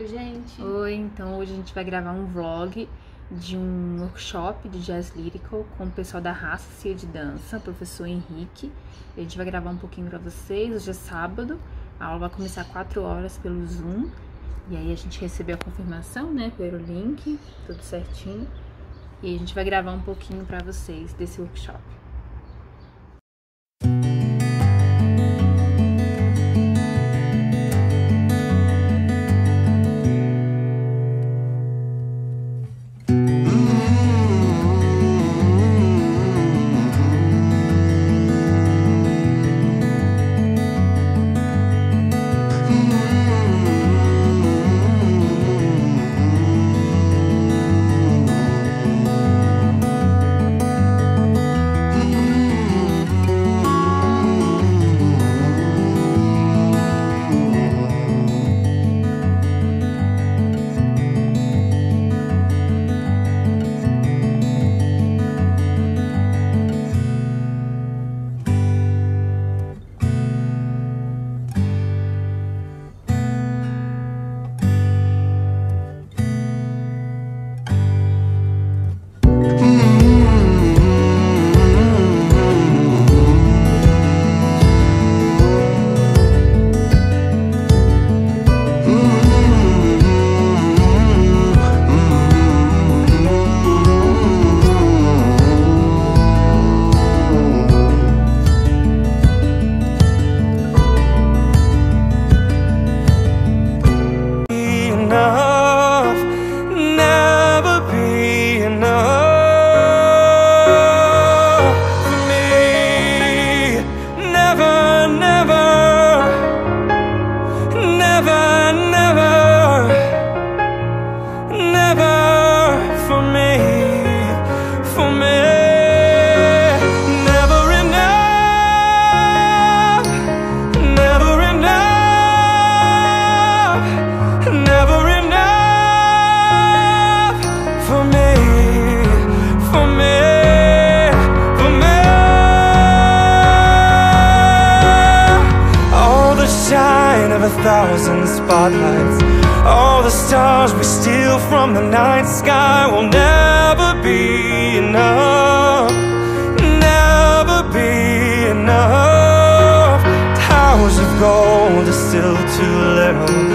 Oi, gente. Oi, então hoje a gente vai gravar um vlog de um workshop de jazz lyrical com o pessoal da Raça Cia de Dança, professor Henrique. A gente vai gravar um pouquinho para vocês, hoje é sábado, a aula vai começar 4 horas pelo Zoom. E aí a gente recebeu a confirmação, né, pelo link, tudo certinho. E a gente vai gravar um pouquinho para vocês desse workshop. Shine of a thousand spotlights, all the stars we steal from the night sky will never be enough, never be enough. Towers of gold are still too little.